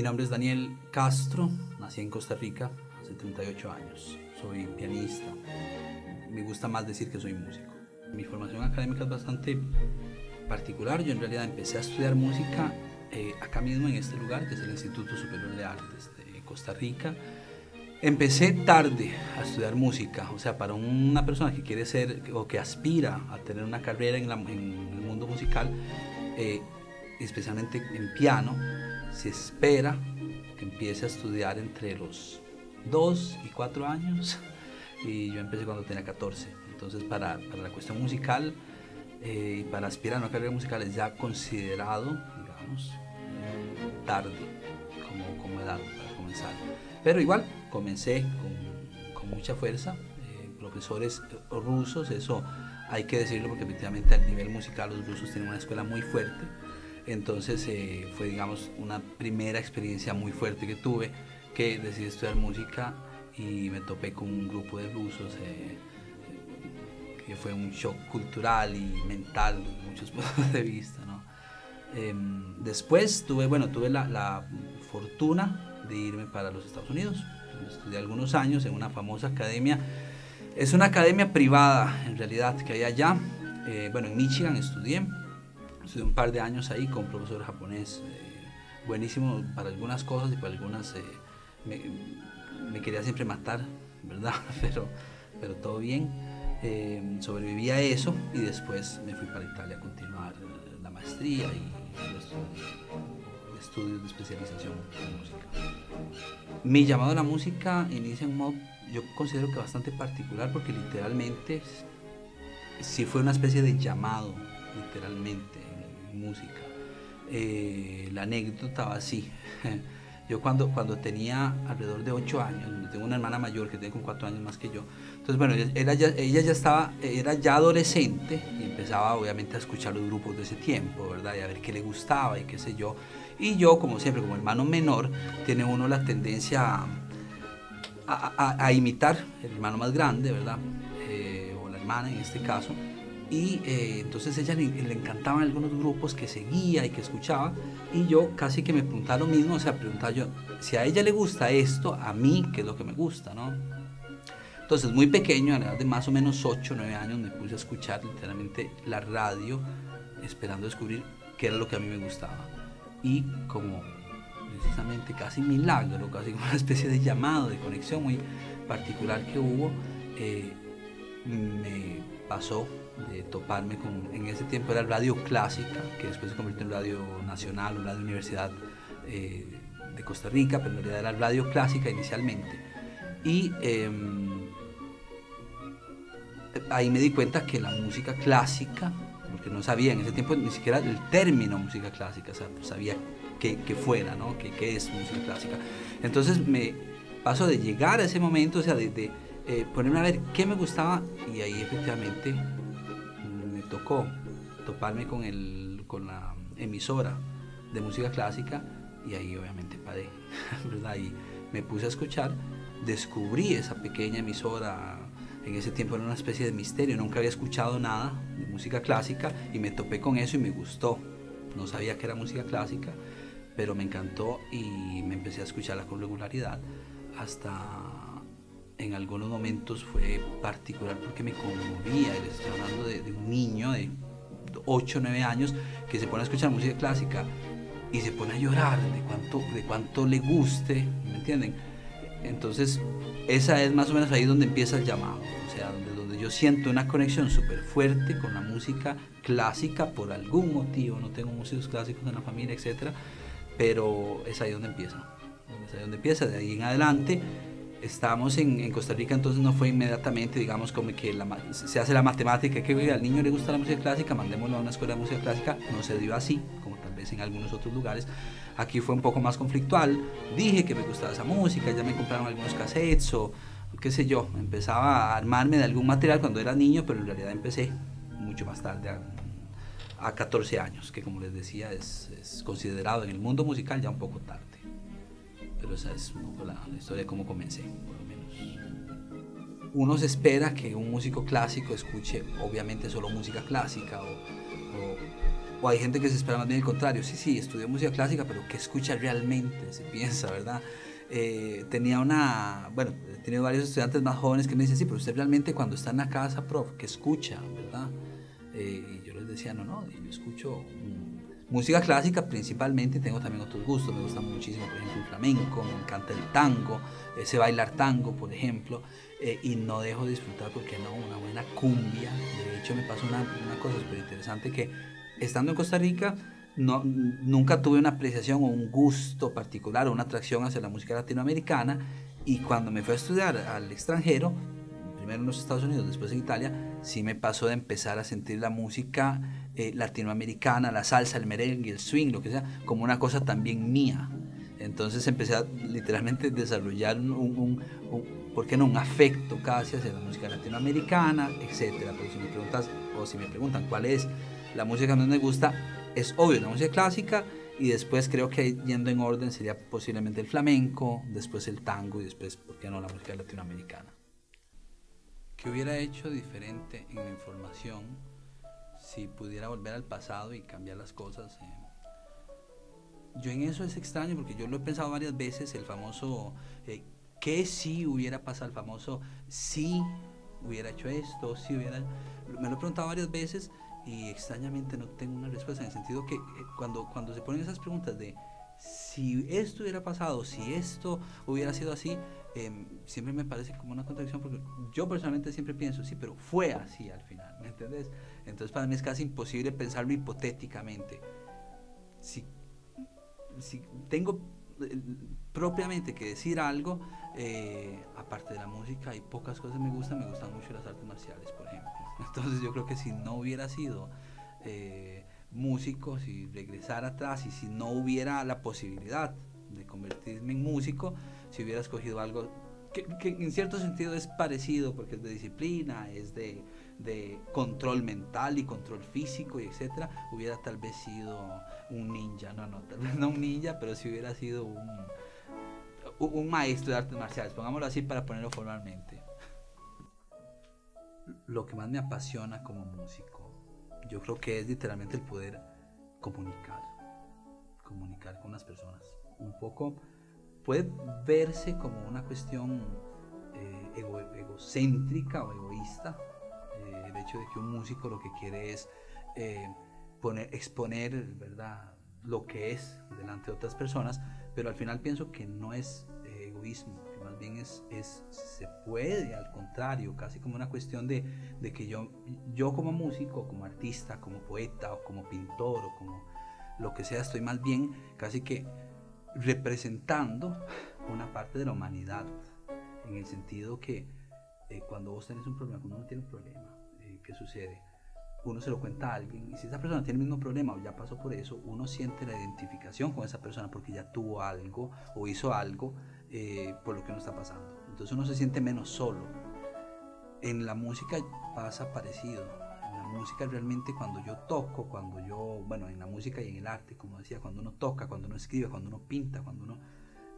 Mi nombre es Daniel Castro, nací en Costa Rica hace 38 años. Soy pianista. Me gusta más decir que soy músico. Mi formación académica es bastante particular. Yo en realidad empecé a estudiar música eh, acá mismo en este lugar, que es el Instituto Superior de Artes de Costa Rica. Empecé tarde a estudiar música, o sea, para una persona que quiere ser o que aspira a tener una carrera en, el mundo musical, eh, especialmente en piano, se espera que empiece a estudiar entre los 2 y 4 años y yo empecé cuando tenía 14. Entonces para, la cuestión musical eh, y para aspirar a una carrera musical es ya considerado, digamos, tarde como, edad para comenzar. Pero igual comencé con, mucha fuerza, eh, profesores rusos, eso hay que decirlo porque efectivamente al nivel musical los rusos tienen una escuela muy fuerte entonces eh, fue, digamos, una primera experiencia muy fuerte que tuve, que decidí estudiar música y me topé con un grupo de rusos, eh, que fue un shock cultural y mental desde muchos puntos de vista. ¿no? Em, después tuve, bueno, tuve la, la, fortuna de irme para los Estados Unidos. Estudié algunos años en una famosa academia. Es una academia privada, en realidad, que hay allá. Eh, bueno, en Michigan estudié Estuve un par de años ahí con profesor japonés, eh, buenísimo para algunas cosas y para algunas eh, me, quería siempre matar, ¿verdad? Pero, pero todo bien. Eh, sobreviví a eso y después me fui para Italia a continuar la maestría y los estudios de especialización en música. Mi llamado a la música inicia en un modo, yo considero que bastante particular porque literalmente sí fue una especie de llamado, literalmente música. Eh, la anécdota va así. Yo cuando, cuando tenía alrededor de 8 años, tengo una hermana mayor que tiene con 4 años más que yo, entonces bueno, ella ya, estaba, era ya adolescente y empezaba obviamente a escuchar los grupos de ese tiempo, ¿verdad? Y a ver qué le gustaba y qué sé yo. Y yo, como siempre, como hermano menor, tiene uno la tendencia a, a, a imitar el hermano más grande, ¿verdad? Eh, o la hermana en este caso y eh, entonces ella le, encantaban algunos grupos que seguía y que escuchaba y yo casi que me preguntaba lo mismo, o sea, preguntaba yo, si a ella le gusta esto, a mí, ¿qué es lo que me gusta, no? Entonces, muy pequeño, a la edad de más o menos 8 o 9 años, me puse a escuchar literalmente la radio, esperando descubrir qué era lo que a mí me gustaba. Y como precisamente casi milagro, casi como una especie de llamado, de conexión muy particular que hubo, eh, me pasó de toparme con, en ese tiempo era Radio Clásica, que después se convirtió en Radio Nacional Radio Universidad eh, de Costa Rica, pero en realidad era Radio Clásica inicialmente. Y em, ahí me di cuenta que la música clásica, porque no sabía en ese tiempo ni siquiera el término música clásica, o sea, pues sabía que, fuera, ¿no? Que, qué es música clásica. Entonces me paso de llegar a ese momento, o sea, de, eh, ponerme a ver qué me gustaba y ahí efectivamente tocó toparme con, el, con la emisora de música clásica y ahí obviamente paré, ¿verdad? Me puse a escuchar, descubrí esa pequeña emisora, en ese tiempo era una especie de misterio, nunca había escuchado nada de música clásica y me topé con eso y me gustó. No sabía que era música clásica, pero me encantó y me empecé a escucharla con regularidad hasta en algunos momentos fue particular porque me conmovía. Estoy hablando de, un niño de 8 o 9 años que se pone a escuchar música clásica y se pone a llorar de cuánto, de cuánto le guste, ¿me entienden? Entonces, esa es más o menos ahí donde empieza el llamado, o sea, donde, donde yo siento una conexión súper fuerte con la música clásica por algún motivo, no tengo músicos clásicos en la familia, etc. Pero es ahí donde empieza, es ahí donde empieza, de ahí en adelante estábamos en, Costa Rica, entonces no fue inmediatamente, digamos, como que se hace la matemática, que al niño le gusta la música clásica, mandémoslo a una escuela de música clásica, no se dio así, como tal vez en algunos otros lugares. Aquí fue un poco más conflictual, dije que me gustaba esa música, ya me compraron algunos cassettes o qué sé yo, empezaba a armarme de algún material cuando era niño, pero en realidad empecé mucho más tarde, a, 14 años, que como les decía es considerado en el mundo musical ya un poco tarde pero esa es un poco la, historia de cómo comencé, por lo menos. Uno se espera que un músico clásico escuche obviamente solo música clásica o, o hay gente que se espera más bien el contrario, sí, sí, estudió música clásica, pero ¿qué escucha realmente? Se piensa, ¿verdad? Eh, tenía una, bueno, he tenido varios estudiantes más jóvenes que me dicen, sí, pero usted realmente cuando está en la casa, prof, ¿qué escucha, verdad? Eh, y yo les decía, no, no, yo escucho música clásica principalmente, tengo también otros gustos, me gusta muchísimo, por ejemplo, el flamenco, me encanta el tango, ese bailar tango, por ejemplo, eh, y no dejo de disfrutar porque no, una buena cumbia, de hecho me pasó una, una cosa súper interesante que estando en Costa Rica, no, nunca tuve una apreciación o un gusto particular o una atracción hacia la música latinoamericana y cuando me fui a estudiar al extranjero, primero en los Estados Unidos, después en Italia, sí me pasó de empezar a sentir la música eh, latinoamericana, la salsa, el merengue, el swing, lo que sea, como una cosa también mía. Entonces empecé a literalmente desarrollar un, un, ¿por qué no? Un afecto casi hacia la música latinoamericana, etcétera. Pero si me preguntas, o si me preguntan cuál es la música que más me gusta, es obvio, la música clásica y después creo que yendo en orden sería posiblemente el flamenco, después el tango y después, ¿por qué no, la música latinoamericana? ¿Qué hubiera hecho diferente en la información si pudiera volver al pasado y cambiar las cosas? Eh, yo en eso es extraño porque yo lo he pensado varias veces, el famoso, eh, ¿qué si hubiera pasado? El famoso, si hubiera hecho esto, si hubiera... Me lo he preguntado varias veces y extrañamente no tengo una respuesta en el sentido que eh, cuando, cuando se ponen esas preguntas de si esto hubiera pasado, si esto hubiera sido así, em, siempre me parece como una contradicción porque yo personalmente siempre pienso, sí, pero fue así al final, ¿me entiendes? Entonces para mí es casi imposible pensarlo hipotéticamente. Si, si tengo eh, propiamente que decir algo, eh, aparte de la música, hay pocas cosas que me gustan, me gustan mucho las artes marciales, por ejemplo. Entonces yo creo que si no hubiera sido eh, músico, si regresara atrás y si no hubiera la posibilidad de convertirme en músico, si hubiera escogido algo que, en cierto sentido es parecido porque es de disciplina, es de, control mental y control físico y etcétera, hubiera tal vez sido un ninja, no, no, tal vez no un ninja, pero si hubiera sido un, un maestro de artes marciales, pongámoslo así para ponerlo formalmente lo que más me apasiona como músico, yo creo que es literalmente el poder comunicar, comunicar con las personas. Un poco puede verse como una cuestión eh, egocéntrica o egoísta, eh, el hecho de que un músico lo que quiere es eh, poner, exponer ¿verdad? lo que es delante de otras personas, pero al final pienso que no es egoísmo, bien es, es, se puede, al contrario, casi como una cuestión de, de, que yo, yo como músico, como artista, como poeta o como pintor o como lo que sea, estoy más bien casi que representando una parte de la humanidad, en el sentido que eh, cuando vos tenés un problema, cuando uno tiene un problema, eh, ¿qué sucede? Uno se lo cuenta a alguien y si esa persona tiene el mismo problema o ya pasó por eso, uno siente la identificación con esa persona porque ya tuvo algo o hizo algo eh, por lo que uno está pasando. Entonces uno se siente menos solo. En la música pasa parecido. Música realmente cuando yo toco, cuando yo, bueno, en la música y en el arte, como decía, cuando uno toca, cuando uno escribe, cuando uno pinta, cuando uno...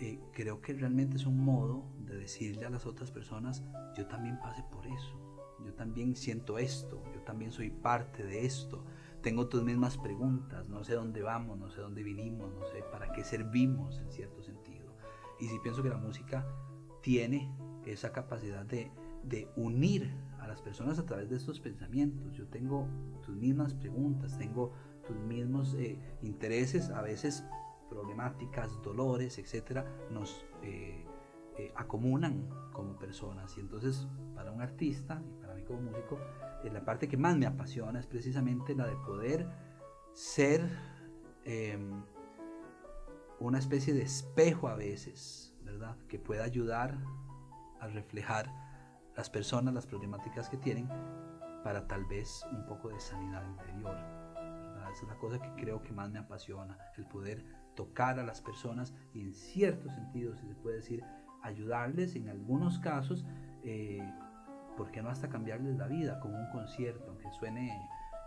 Eh, creo que realmente es un modo de decirle a las otras personas, yo también pasé por eso, yo también siento esto, yo también soy parte de esto, tengo tus mismas preguntas, no sé dónde vamos, no sé dónde vinimos, no sé para qué servimos en cierto sentido. Y sí pienso que la música tiene esa capacidad de, de unir a las personas a través de estos pensamientos. Yo tengo tus mismas preguntas, tengo tus mismos eh, intereses, a veces problemáticas, dolores, etcétera, nos eh, eh, acomunan como personas. Y entonces, para un artista y para mí como músico, la parte que más me apasiona es precisamente la de poder ser em, una especie de espejo a veces, ¿verdad? Que pueda ayudar a reflejar las personas, las problemáticas que tienen, para tal vez un poco de sanidad interior. Esa es la cosa que creo que más me apasiona, el poder tocar a las personas y en cierto sentido, si se puede decir, ayudarles en algunos casos, eh, ¿por qué no hasta cambiarles la vida con un concierto, aunque suene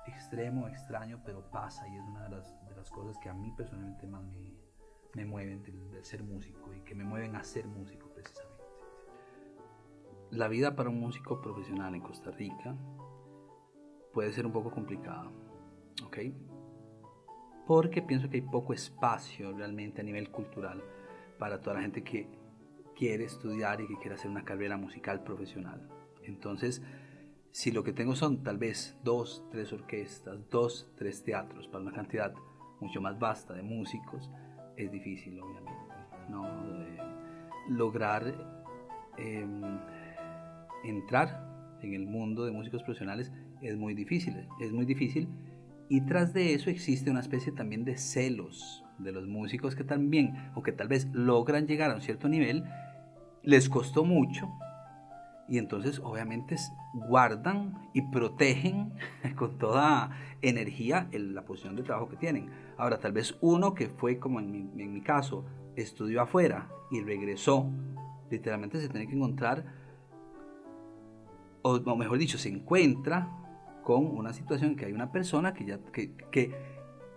extremo, extraño, pero pasa y es una de las, de las cosas que a mí personalmente más me, me mueven del, ser músico y que me mueven a ser músico precisamente. La vida para un músico profesional en Costa Rica puede ser un poco complicada, ¿ok? porque pienso que hay poco espacio realmente a nivel cultural para toda la gente que quiere estudiar y que quiere hacer una carrera musical profesional. Entonces, si lo que tengo son tal vez dos, tres orquestas, dos, tres teatros para una cantidad mucho más vasta de músicos, es difícil, obviamente. ¿no? Lograr em, entrar en el mundo de músicos profesionales es muy difícil, es muy difícil. Y tras de eso existe una especie también de celos de los músicos que también, o que tal vez logran llegar a un cierto nivel, les costó mucho, y entonces obviamente guardan y protegen con toda energía la posición de trabajo que tienen. Ahora, tal vez uno que fue como en mi, en mi caso, estudió afuera y regresó, literalmente se tiene que encontrar, o, mejor dicho, se encuentra con una situación que hay una persona que ya que, que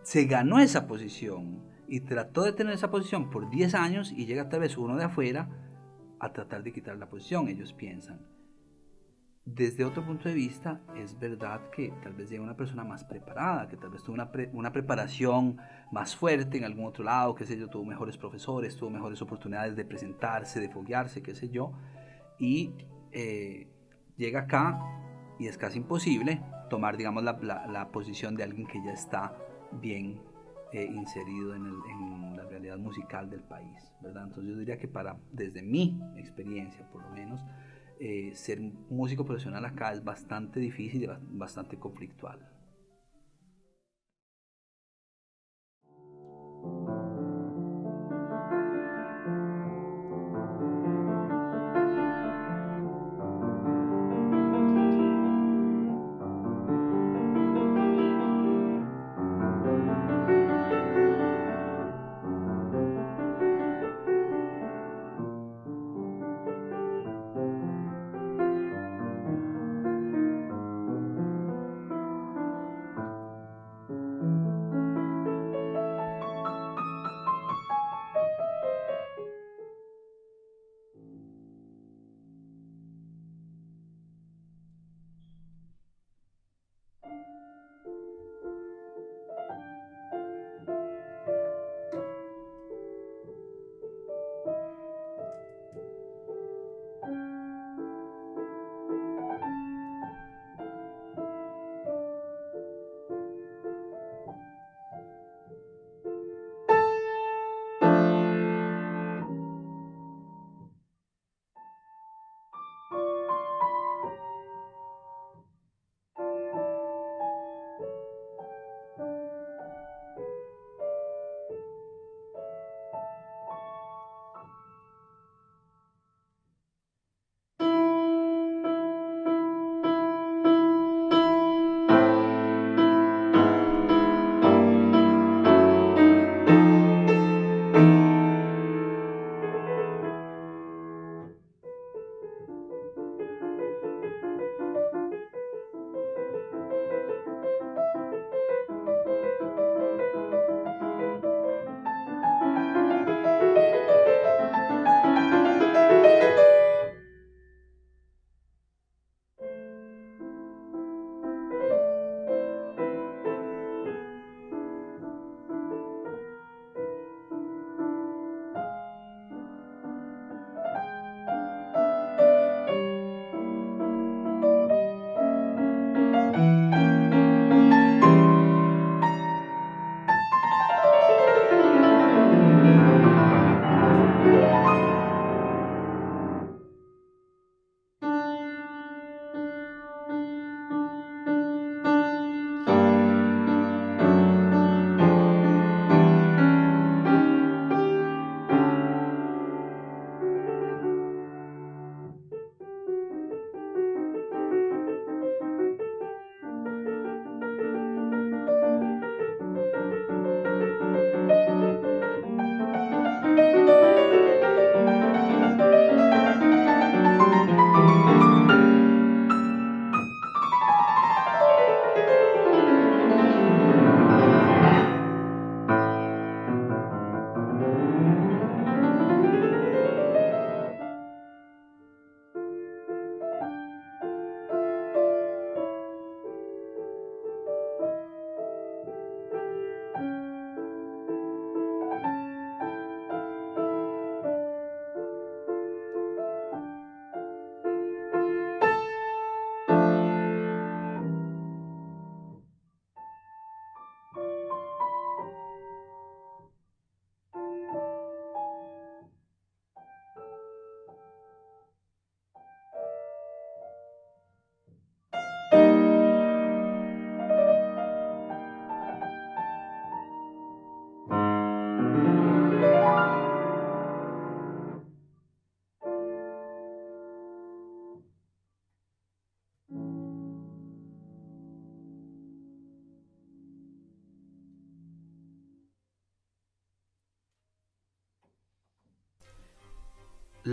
se ganó esa posición y trató de tener esa posición por 10 años y llega tal vez uno de afuera a tratar de quitar la posición, ellos piensan. Desde otro punto de vista, es verdad que tal vez llega una persona más preparada, que tal vez tuvo una, una preparación más fuerte en algún otro lado, qué sé yo, tuvo mejores profesores, tuvo mejores oportunidades de presentarse, de foguearse, qué sé yo, y eh, llega acá y es casi imposible tomar, digamos, la, la, posición de alguien que ya está bien eh, inserido en, la realidad musical del país, ¿verdad? Entonces yo diría que para, desde mi experiencia por lo menos, eh, ser músico profesional acá es bastante difícil y bastante conflictual.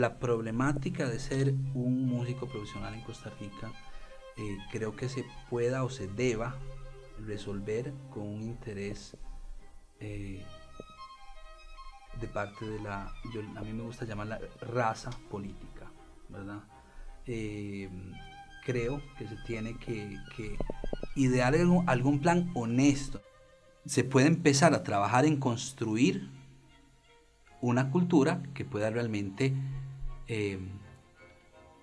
La problemática de ser un músico profesional en Costa Rica eh, creo que se pueda o se deba resolver con un interés eh, de parte de la, a mí me gusta llamarla raza política, ¿verdad? Eh, creo que se tiene que, idear algún, plan honesto. Se puede empezar a trabajar en construir una cultura que pueda realmente eh,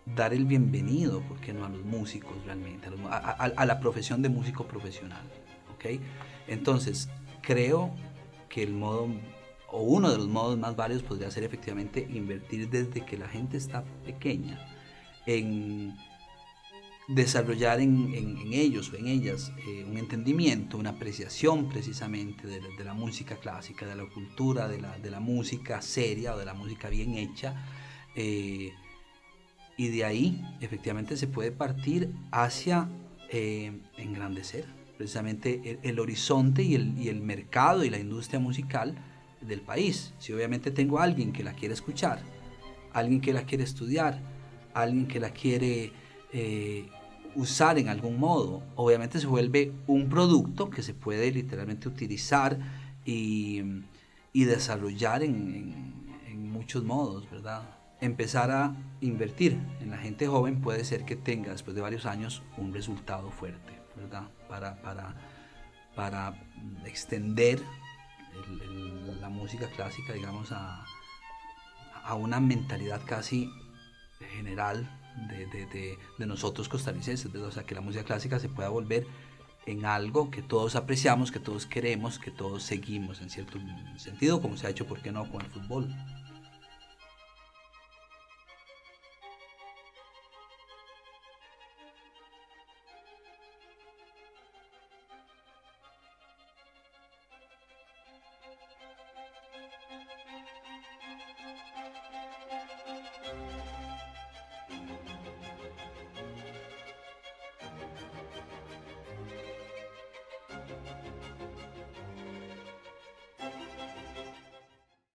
dar el bienvenido, ¿por qué no? A los músicos realmente, a, la profesión de músico profesional. ¿ok? Entonces, creo que el modo, o uno de los modos más válidos podría ser efectivamente invertir desde que la gente está pequeña en desarrollar en, ellos o en ellas eh, un entendimiento, una apreciación precisamente de, la música clásica, de la cultura, de la, música seria o de la música bien hecha. Eh, y de ahí efectivamente se puede partir hacia eh, engrandecer precisamente el, horizonte y el, y el, mercado y la industria musical del país. Si obviamente tengo a alguien que la quiere escuchar, alguien que la quiere estudiar, alguien que la quiere usar en algún modo, obviamente se vuelve un producto que se puede literalmente utilizar y, desarrollar en, muchos modos, ¿verdad? Empezar a invertir en la gente joven puede ser que tenga después de varios años un resultado fuerte, ¿verdad? Para, para, para extender la música clásica, digamos, a, a una mentalidad casi general de, nosotros costarricenses, o sea, que la música clásica se pueda volver en algo que todos apreciamos, que todos queremos, que todos seguimos en cierto sentido, como se ha hecho, ¿por qué no?, con el fútbol.